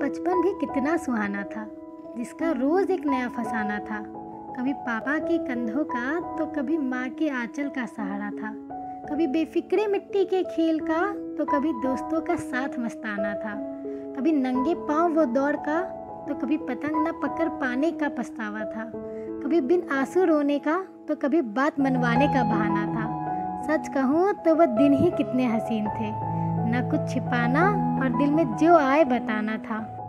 बचपन भी कितना सुहाना था, जिसका रोज एक नया फसाना था। कभी पापा के कंधों का तो कभी माँ के आंचल का सहारा था। कभी बेफिक्रे मिट्टी के खेल का तो कभी दोस्तों का साथ मस्ताना था। कभी नंगे पाँव वो दौड़ का तो कभी पतंग न पकड़ पाने का पछतावा था। कभी बिन आँसू रोने का तो कभी बात मनवाने का बहाना था। सच कहूँ तो वह दिन ही कितने हसीन थे। न कुछ छिपाना और दिल में जो आए बताना था।